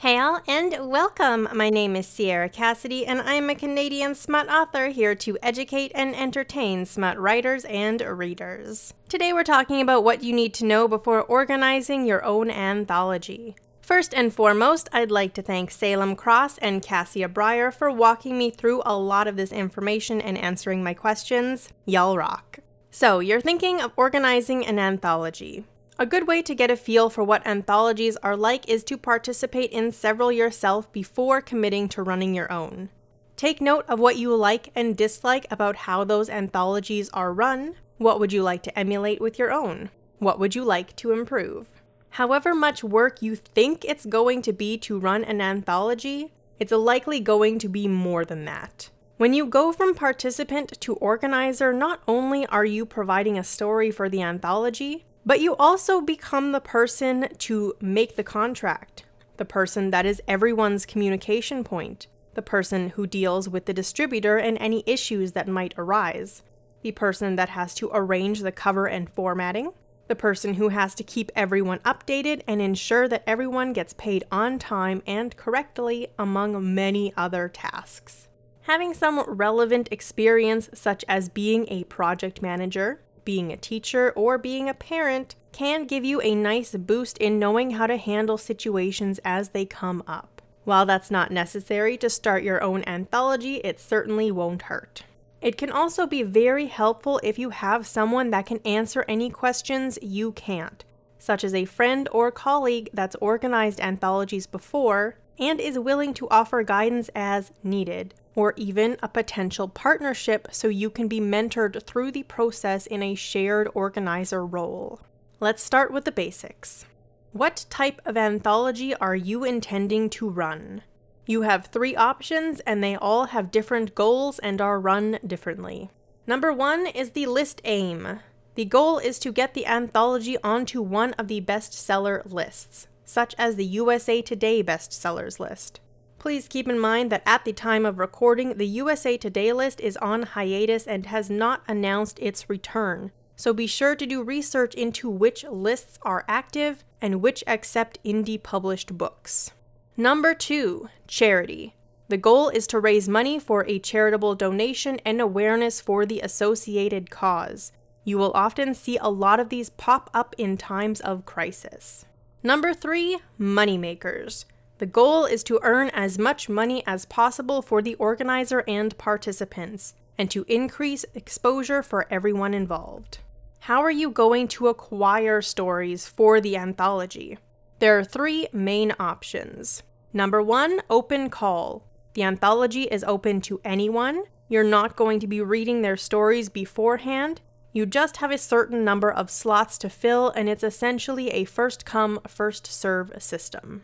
Hail and welcome! My name is Sierra Cassidy, and I'm a Canadian smut author here to educate and entertain smut writers and readers. Today we're talking about what you need to know before organizing your own anthology. First and foremost, I'd like to thank Salem Cross and Cassia Briar for walking me through a lot of this information and answering my questions. Y'all rock! So, you're thinking of organizing an anthology. A good way to get a feel for what anthologies are like is to participate in several yourself before committing to running your own. Take note of what you like and dislike about how those anthologies are run. What would you like to emulate with your own? What would you like to improve? However much work you think it's going to be to run an anthology, it's likely going to be more than that. When you go from participant to organizer, not only are you providing a story for the anthology, but you also become the person to make the contract, the person that is everyone's communication point, the person who deals with the distributor and any issues that might arise, the person that has to arrange the cover and formatting, the person who has to keep everyone updated and ensure that everyone gets paid on time and correctly, among many other tasks. Having some relevant experience, such as being a project manager, being a teacher, or being a parent can give you a nice boost in knowing how to handle situations as they come up. While that's not necessary to start your own anthology, it certainly won't hurt. It can also be very helpful if you have someone that can answer any questions you can't, such as a friend or colleague that's organized anthologies before and is willing to offer guidance as needed, or even a potential partnership so you can be mentored through the process in a shared organizer role. Let's start with the basics. What type of anthology are you intending to run? You have three options, and they all have different goals and are run differently. Number one is the list aim. The goal is to get the anthology onto one of the bestseller lists, such as the USA Today bestsellers list. Please keep in mind that at the time of recording, the USA Today list is on hiatus and has not announced its return. So be sure to do research into which lists are active and which accept indie published books. Number two, charity. The goal is to raise money for a charitable donation and awareness for the associated cause. You will often see a lot of these pop up in times of crisis. Number three, moneymakers. The goal is to earn as much money as possible for the organizer and participants, and to increase exposure for everyone involved. How are you going to acquire stories for the anthology? There are three main options. Number one, open call. The anthology is open to anyone. You're not going to be reading their stories beforehand. You just have a certain number of slots to fill, and it's essentially a first come, first serve system.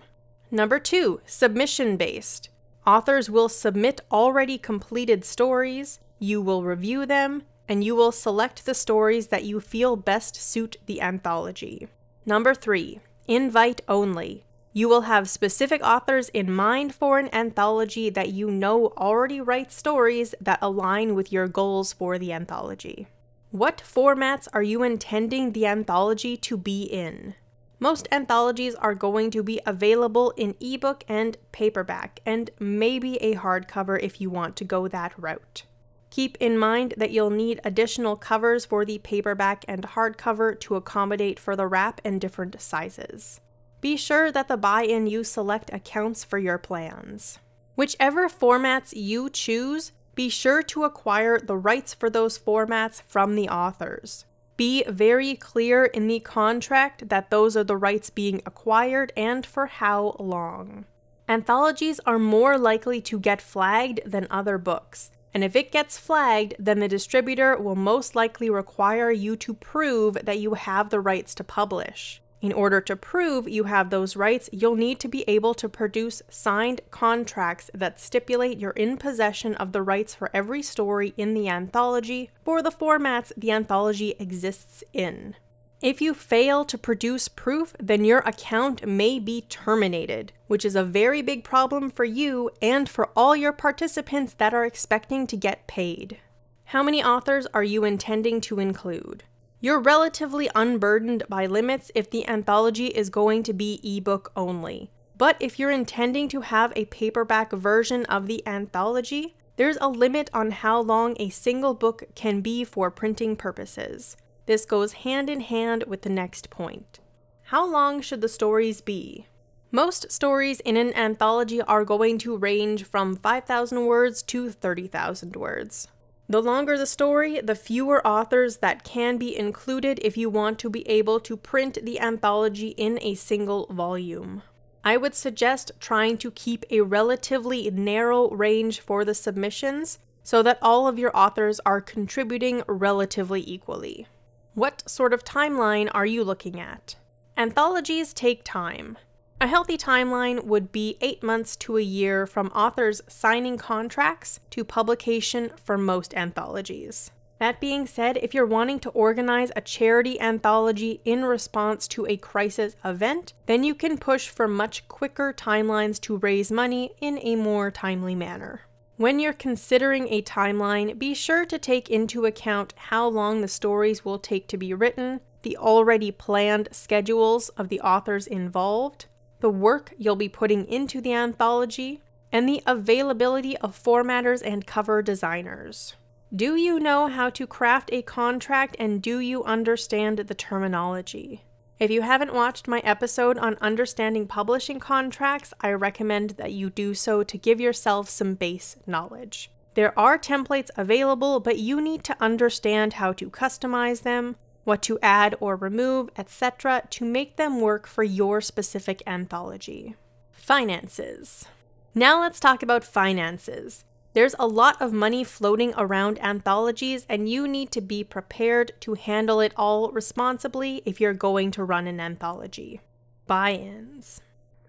Number two, submission based. Authors will submit already completed stories, you will review them, and you will select the stories that you feel best suit the anthology. Number three, invite only. You will have specific authors in mind for an anthology that you know already write stories that align with your goals for the anthology. What formats are you intending the anthology to be in? Most anthologies are going to be available in ebook and paperback, and maybe a hardcover if you want to go that route. Keep in mind that you'll need additional covers for the paperback and hardcover to accommodate for the wrap and different sizes. Be sure that the buy in you select accounts for your plans. Whichever formats you choose, be sure to acquire the rights for those formats from the authors. Be very clear in the contract that those are the rights being acquired and for how long. Anthologies are more likely to get flagged than other books, and if it gets flagged, then the distributor will most likely require you to prove that you have the rights to publish. In order to prove you have those rights, you'll need to be able to produce signed contracts that stipulate you're in possession of the rights for every story in the anthology for the formats the anthology exists in. If you fail to produce proof, then your account may be terminated, which is a very big problem for you and for all your participants that are expecting to get paid. How many authors are you intending to include? You're relatively unburdened by limits if the anthology is going to be ebook only. But if you're intending to have a paperback version of the anthology, there's a limit on how long a single book can be for printing purposes. This goes hand in hand with the next point. How long should the stories be? Most stories in an anthology are going to range from 5,000 words to 30,000 words. The longer the story, the fewer authors that can be included if you want to be able to print the anthology in a single volume. I would suggest trying to keep a relatively narrow range for the submissions so that all of your authors are contributing relatively equally. What sort of timeline are you looking at? Anthologies take time. A healthy timeline would be eight months to a year from authors signing contracts to publication for most anthologies. That being said, if you're wanting to organize a charity anthology in response to a crisis event, then you can push for much quicker timelines to raise money in a more timely manner. When you're considering a timeline, be sure to take into account how long the stories will take to be written, the already planned schedules of the authors involved, the work you'll be putting into the anthology, and the availability of formatters and cover designers. Do you know how to craft a contract and do you understand the terminology? If you haven't watched my episode on understanding publishing contracts, I recommend that you do so to give yourself some base knowledge. There are templates available, but you need to understand how to customize them, what to add or remove, etc., to make them work for your specific anthology. Finances. Now let's talk about finances. There's a lot of money floating around anthologies, and you need to be prepared to handle it all responsibly if you're going to run an anthology. Buy ins.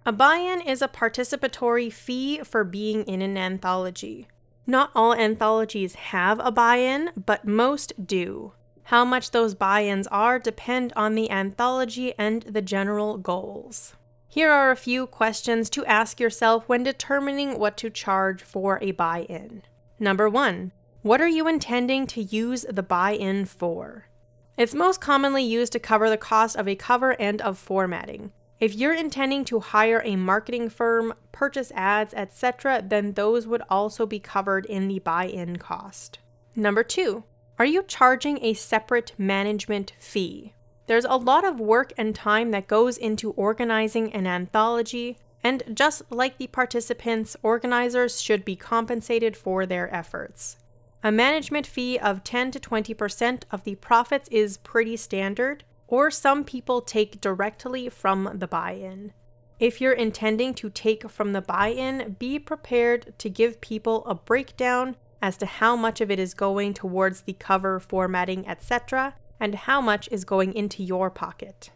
A buy in is a participatory fee for being in an anthology. Not all anthologies have a buy in, but most do. How much those buy ins are depend on the anthology and the general goals. Here are a few questions to ask yourself when determining what to charge for a buy in. Number one, what are you intending to use the buy in for? It's most commonly used to cover the cost of a cover and of formatting. If you're intending to hire a marketing firm, purchase ads, etc., then those would also be covered in the buy in cost. Number two, are you charging a separate management fee? There's a lot of work and time that goes into organizing an anthology, and just like the participants, organizers should be compensated for their efforts. A management fee of 10 to 20% of the profits is pretty standard, or some people take directly from the buy in. If you're intending to take from the buy in, be prepared to give people a breakdown as to how much of it is going towards the cover formatting, etc., and how much is going into your pocket.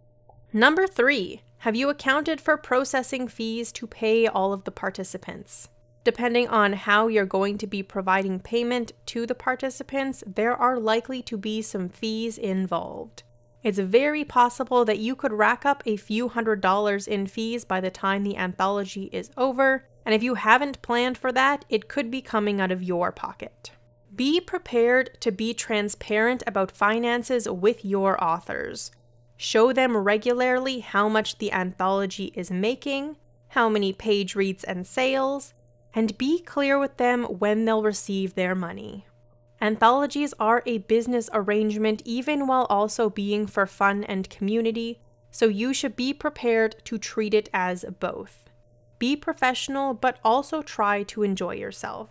Number three, have you accounted for processing fees to pay all of the participants? Depending on how you're going to be providing payment to the participants, there are likely to be some fees involved. It's very possible that you could rack up a few hundred dollars in fees by the time the anthology is over, and if you haven't planned for that, it could be coming out of your pocket. Be prepared to be transparent about finances with your authors. Show them regularly how much the anthology is making, how many page reads and sales, and be clear with them when they'll receive their money. Anthologies are a business arrangement even while also being for fun and community, so you should be prepared to treat it as both. Be professional, but also try to enjoy yourself.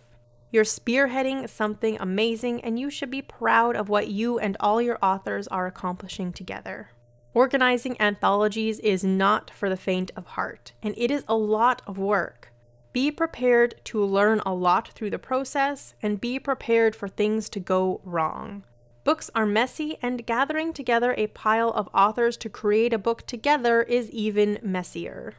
You're spearheading something amazing, and you should be proud of what you and all your authors are accomplishing together. Organizing anthologies is not for the faint of heart, and it is a lot of work. Be prepared to learn a lot through the process, and be prepared for things to go wrong. Books are messy, and gathering together a pile of authors to create a book together is even messier.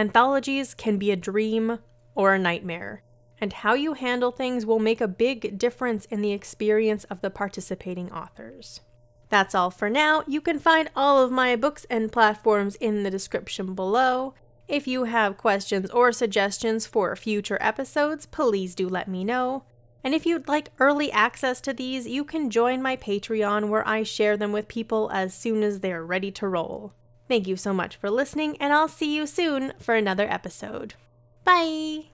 Anthologies can be a dream or a nightmare and how you handle things will make a big difference in the experience of the participating authors. That's all for now. You can find all of my books and platforms in the description below. If you have questions or suggestions for future episodes, please do let me know. And if you'd like early access to these, you can join my Patreon where I share them with people as soon as they're ready to roll. Thank you so much for listening, and I'll see you soon for another episode. Bye!